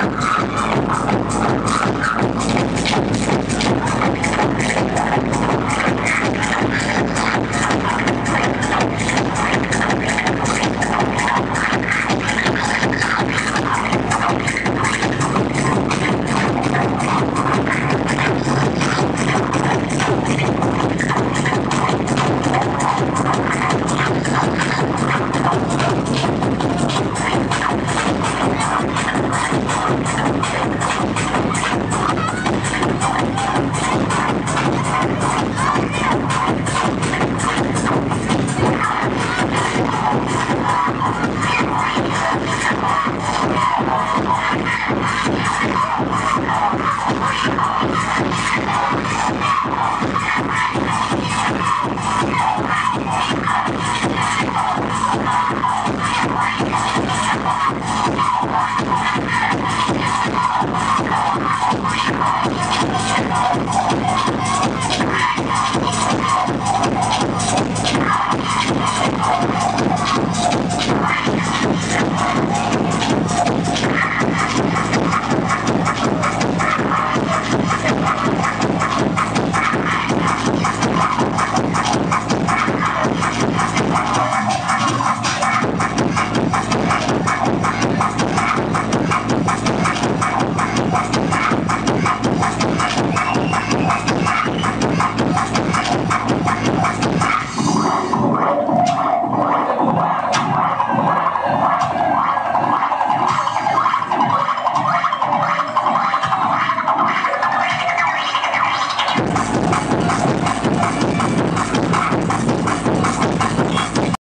Thank Oh, my God.